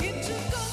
Get took a